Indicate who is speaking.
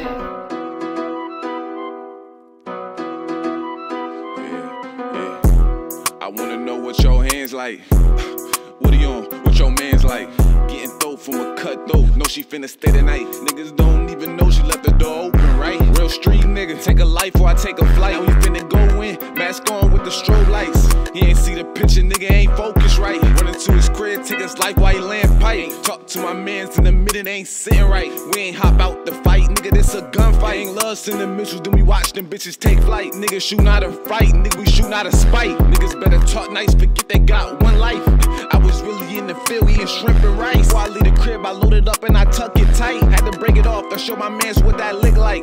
Speaker 1: I wanna know what your hands like. What are you on? What your man's like? Getting throw from a cut though. Know she finna stay tonight. Niggas don't even know she left the door open, right? Real street nigga, take a life or I take a flight. Now you finna go in, mask on with the strobe lights. He ain't see the picture, nigga ain't focused right. Running to his crib, take his life while he laying pipe. Talk to my mans in the minute, ain't sitting right. We ain't hop out the fight, nigga. This a gunfight. Ain't love sending missiles, then we watch them bitches take flight. Nigga shoot not a fight, nigga. We shoot not a spite. Niggas better talk nice, forget they got one life. I was really in the field eating shrimp and rice. Before I leave the crib, I load it up and I tuck it tight. Had to break it off to show my mans what that look like.